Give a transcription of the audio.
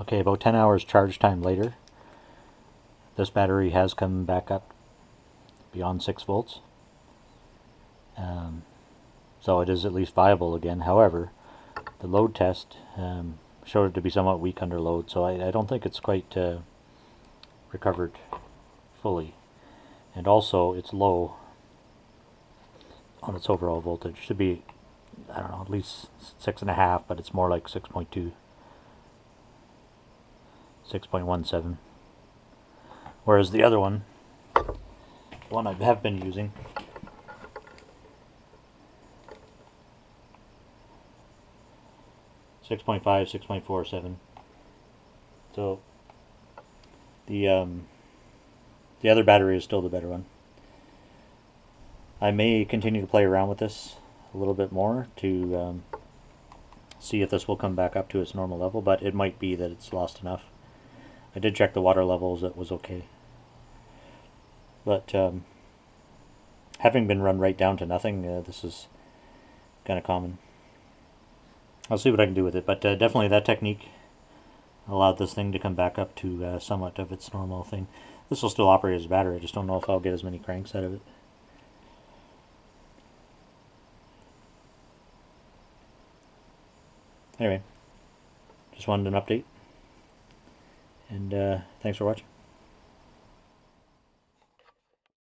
Okay, about 10 hours charge time later, this battery has come back up beyond 6 volts. Um, so it is at least viable again. However, the load test um, showed it to be somewhat weak under load, so I, I don't think it's quite uh, recovered fully. And also, it's low on its overall voltage. Should be, I don't know, at least six and a half, but it's more like 6.2. 6.17 whereas the other one the one I have been using Six point five, six point four seven. So the um, the other battery is still the better one. I may continue to play around with this a little bit more to um, see if this will come back up to its normal level, but it might be that it's lost enough. I did check the water levels, it was okay. But um, having been run right down to nothing, uh, this is kind of common. I'll see what I can do with it, but uh, definitely that technique allowed this thing to come back up to uh, somewhat of its normal thing. This will still operate as a battery, I just don't know if I'll get as many cranks out of it. Anyway, just wanted an update. And uh, thanks for watching.